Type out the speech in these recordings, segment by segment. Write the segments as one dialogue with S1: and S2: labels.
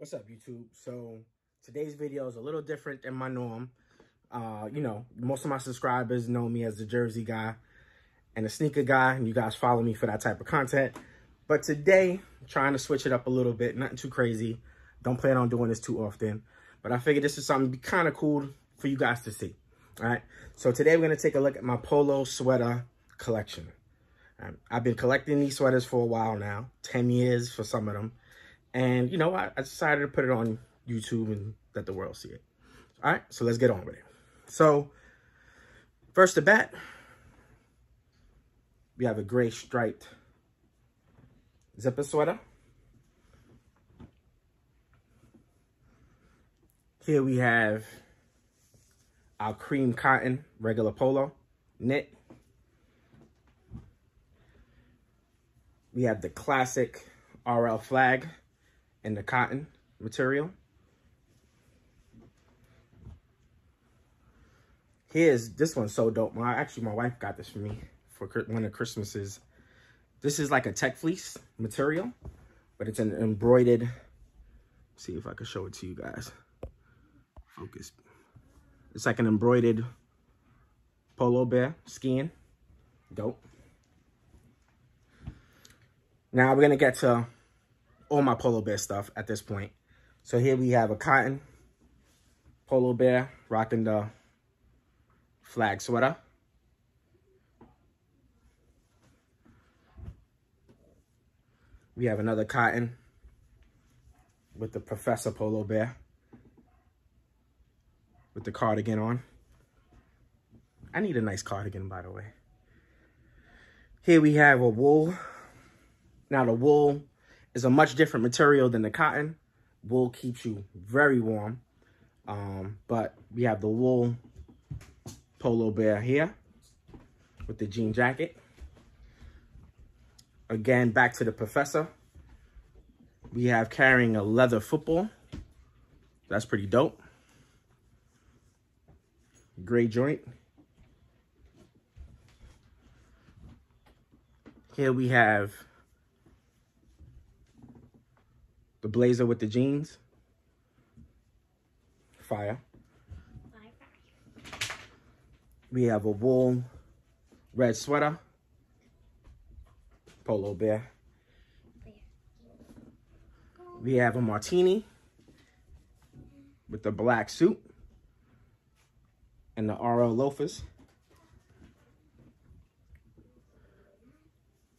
S1: What's up, YouTube? So today's video is a little different than my norm. Uh, you know, most of my subscribers know me as the jersey guy and the sneaker guy, and you guys follow me for that type of content. But today, trying to switch it up a little bit, nothing too crazy. Don't plan on doing this too often. But I figured this is something kind of cool for you guys to see. All right. So today we're going to take a look at my polo sweater collection. Um, I've been collecting these sweaters for a while now, 10 years for some of them. And, you know, I, I decided to put it on YouTube and let the world see it. All right, so let's get on with it. So, first to bat, we have a gray striped zipper sweater. Here we have our cream cotton regular polo knit. We have the classic RL flag in the cotton material. Here's, this one's so dope. My, actually, my wife got this for me for one of Christmases. This is like a tech fleece material, but it's an embroidered, see if I can show it to you guys. Focus. It's like an embroidered polo bear skiing. Dope. Now we're going to get to all my Polo Bear stuff at this point. So here we have a cotton Polo Bear rocking the flag sweater. We have another cotton with the Professor Polo Bear with the cardigan on. I need a nice cardigan, by the way. Here we have a wool. Now the wool is a much different material than the cotton. Wool keeps you very warm. Um, but we have the wool polo bear here with the jean jacket. Again, back to the professor. We have carrying a leather football. That's pretty dope. Gray joint. Here we have The blazer with the jeans. Fire. We have a wool red sweater. Polo bear. We have a martini with the black suit and the RL loafers.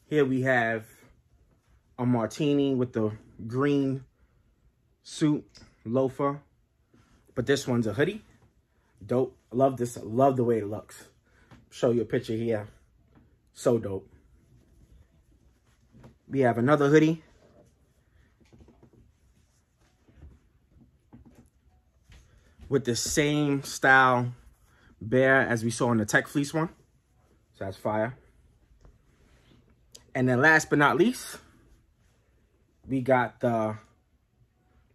S1: Here we have a martini with the green suit, loafer. But this one's a hoodie. Dope. Love this. Love the way it looks. Show you a picture here. So dope. We have another hoodie. With the same style bear as we saw in the Tech Fleece one. So that's fire. And then last but not least, we got the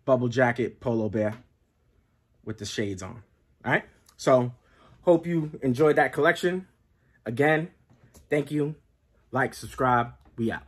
S1: bubble jacket polo bear with the shades on. All right. So hope you enjoyed that collection. Again, thank you. Like, subscribe. We out.